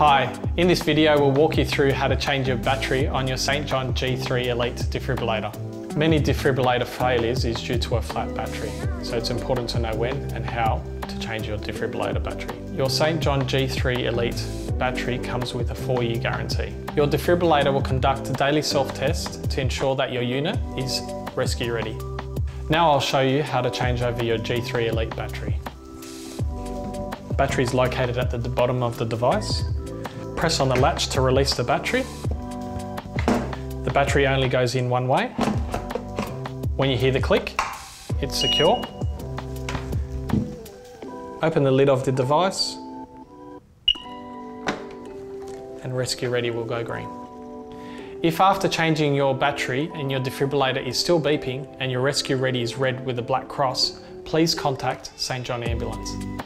Hi, in this video we'll walk you through how to change your battery on your St. John G3 Elite defibrillator. Many defibrillator failures is due to a flat battery, so it's important to know when and how to change your defibrillator battery. Your St. John G3 Elite battery comes with a four year guarantee. Your defibrillator will conduct a daily self-test to ensure that your unit is rescue ready. Now I'll show you how to change over your G3 Elite battery. Battery is located at the bottom of the device. Press on the latch to release the battery. The battery only goes in one way. When you hear the click, it's secure. Open the lid of the device and rescue ready will go green. If after changing your battery and your defibrillator is still beeping and your rescue ready is red with a black cross, please contact St John Ambulance.